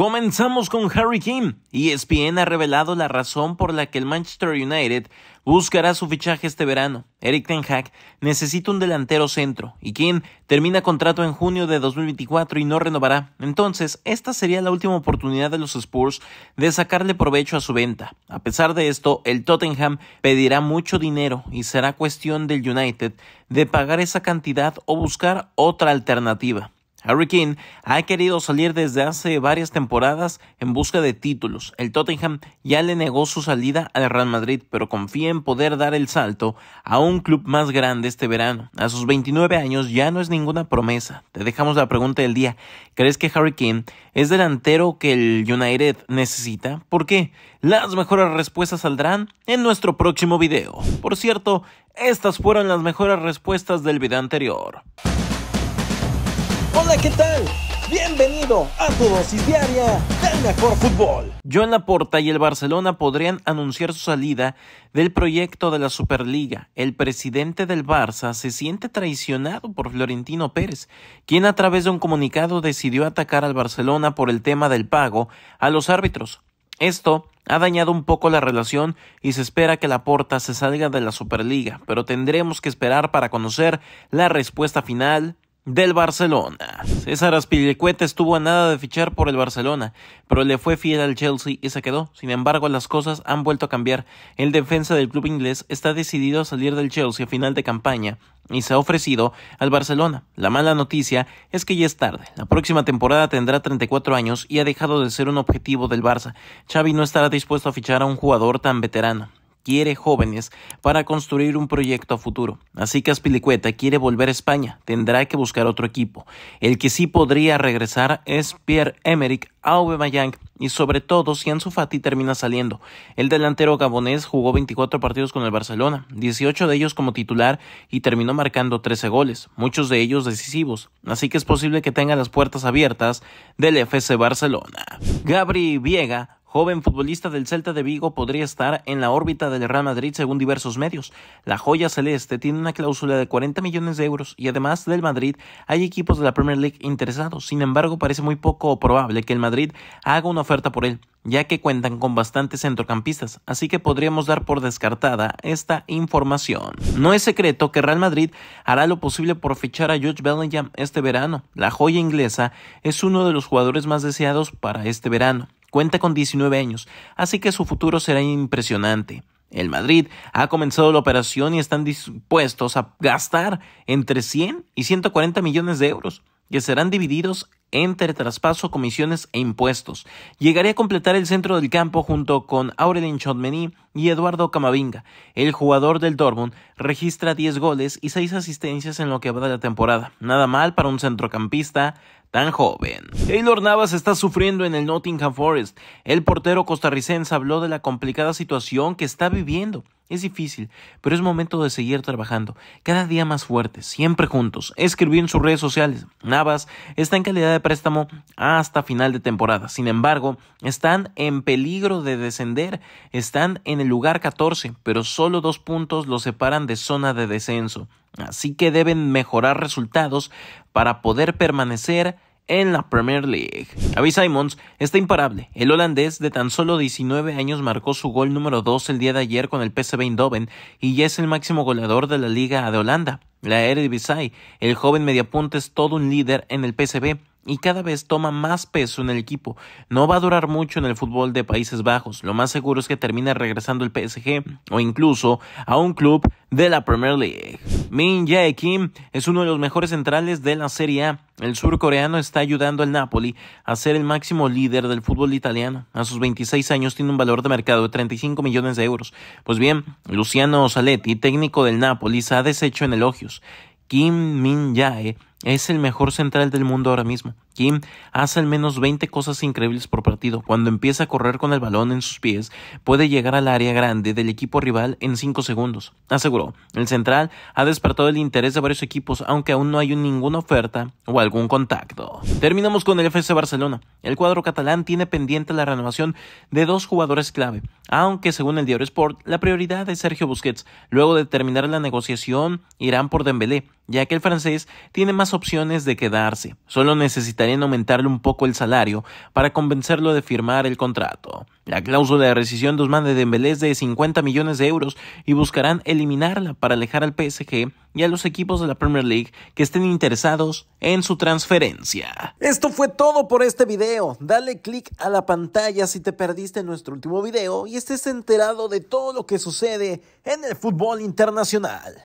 Comenzamos con Harry Kane. ESPN ha revelado la razón por la que el Manchester United buscará su fichaje este verano. Eric Ten Hag necesita un delantero centro y Kane termina contrato en junio de 2024 y no renovará. Entonces, esta sería la última oportunidad de los Spurs de sacarle provecho a su venta. A pesar de esto, el Tottenham pedirá mucho dinero y será cuestión del United de pagar esa cantidad o buscar otra alternativa. Harry Kane ha querido salir desde hace varias temporadas en busca de títulos. El Tottenham ya le negó su salida al Real Madrid, pero confía en poder dar el salto a un club más grande este verano. A sus 29 años ya no es ninguna promesa. Te dejamos la pregunta del día. ¿Crees que Harry Kane es delantero que el United necesita? ¿Por qué? Las mejores respuestas saldrán en nuestro próximo video. Por cierto, estas fueron las mejores respuestas del video anterior. Hola, ¿qué tal? Bienvenido a tu dosis diaria del mejor fútbol. Joan Laporta y el Barcelona podrían anunciar su salida del proyecto de la Superliga. El presidente del Barça se siente traicionado por Florentino Pérez, quien a través de un comunicado decidió atacar al Barcelona por el tema del pago a los árbitros. Esto ha dañado un poco la relación y se espera que Laporta se salga de la Superliga, pero tendremos que esperar para conocer la respuesta final del Barcelona. César Aspilicueta estuvo a nada de fichar por el Barcelona, pero le fue fiel al Chelsea y se quedó. Sin embargo, las cosas han vuelto a cambiar. El defensa del club inglés está decidido a salir del Chelsea a final de campaña y se ha ofrecido al Barcelona. La mala noticia es que ya es tarde. La próxima temporada tendrá 34 años y ha dejado de ser un objetivo del Barça. Xavi no estará dispuesto a fichar a un jugador tan veterano quiere jóvenes para construir un proyecto a futuro. Así que Aspilicueta quiere volver a España, tendrá que buscar otro equipo. El que sí podría regresar es Pierre-Emerick Aubameyang y sobre todo si Ansu Fati termina saliendo. El delantero gabonés jugó 24 partidos con el Barcelona, 18 de ellos como titular y terminó marcando 13 goles, muchos de ellos decisivos. Así que es posible que tenga las puertas abiertas del FC Barcelona. Gabri Viega joven futbolista del Celta de Vigo podría estar en la órbita del Real Madrid según diversos medios. La joya celeste tiene una cláusula de 40 millones de euros y además del Madrid hay equipos de la Premier League interesados. Sin embargo, parece muy poco probable que el Madrid haga una oferta por él ya que cuentan con bastantes centrocampistas, así que podríamos dar por descartada esta información. No es secreto que Real Madrid hará lo posible por fichar a George Bellingham este verano. La joya inglesa es uno de los jugadores más deseados para este verano. Cuenta con 19 años, así que su futuro será impresionante. El Madrid ha comenzado la operación y están dispuestos a gastar entre 100 y 140 millones de euros, que serán divididos entre traspaso, comisiones e impuestos. Llegaría a completar el centro del campo junto con Aurelien Chotmeny y Eduardo Camavinga. El jugador del Dortmund registra 10 goles y 6 asistencias en lo que va de la temporada. Nada mal para un centrocampista tan joven. Taylor Navas está sufriendo en el Nottingham Forest. El portero costarricense habló de la complicada situación que está viviendo. Es difícil, pero es momento de seguir trabajando, cada día más fuertes, siempre juntos. Escribió en sus redes sociales. Navas está en calidad de préstamo hasta final de temporada. Sin embargo, están en peligro de descender. Están en el lugar 14, pero solo dos puntos los separan de zona de descenso. Así que deben mejorar resultados para poder permanecer en la Premier League. Avi Simons está imparable. El holandés de tan solo 19 años marcó su gol número 2 el día de ayer con el PSV Eindhoven y ya es el máximo goleador de la Liga de Holanda. La Eredivisie, el joven mediapunta es todo un líder en el PSV y cada vez toma más peso en el equipo. No va a durar mucho en el fútbol de Países Bajos. Lo más seguro es que termine regresando el PSG o incluso a un club de la Premier League. Min Jae Kim es uno de los mejores centrales de la Serie A. El surcoreano está ayudando al Napoli a ser el máximo líder del fútbol italiano. A sus 26 años tiene un valor de mercado de 35 millones de euros. Pues bien, Luciano Saletti, técnico del Napoli, se ha deshecho en elogios. Kim Min Jae es el mejor central del mundo ahora mismo. Kim hace al menos 20 cosas increíbles por partido. Cuando empieza a correr con el balón en sus pies, puede llegar al área grande del equipo rival en 5 segundos. Aseguró, el central ha despertado el interés de varios equipos, aunque aún no hay ninguna oferta o algún contacto. Terminamos con el FC Barcelona. El cuadro catalán tiene pendiente la renovación de dos jugadores clave, aunque según el diario Sport, la prioridad es Sergio Busquets. Luego de terminar la negociación, irán por Dembélé, ya que el francés tiene más opciones de quedarse. Solo necesitaría buscarían aumentarle un poco el salario para convencerlo de firmar el contrato. La cláusula de rescisión de Ousmane Dembélé es de 50 millones de euros y buscarán eliminarla para alejar al PSG y a los equipos de la Premier League que estén interesados en su transferencia. Esto fue todo por este video. Dale click a la pantalla si te perdiste nuestro último video y estés enterado de todo lo que sucede en el fútbol internacional.